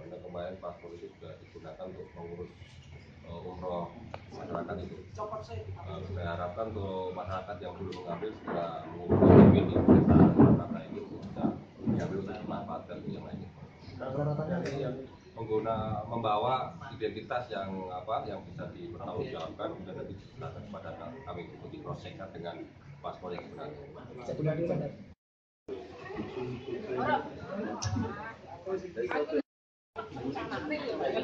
Mana kemarin paspor itu sudah digunakan untuk mengurus uh, umroh masyarakat itu. Uh, saya harapkan untuk masyarakat yang belum mengambil setelah mengurus ini bisa kata ini bisa diambil untuk dimanfaatkan yang lainnya. Jadi yang mengguna membawa identitas yang apa yang bisa dipertanggungjawabkan kemudian nanti diserahkan kepada kami untuk diproseskan dengan paspor yang sebenarnya. 那个有一个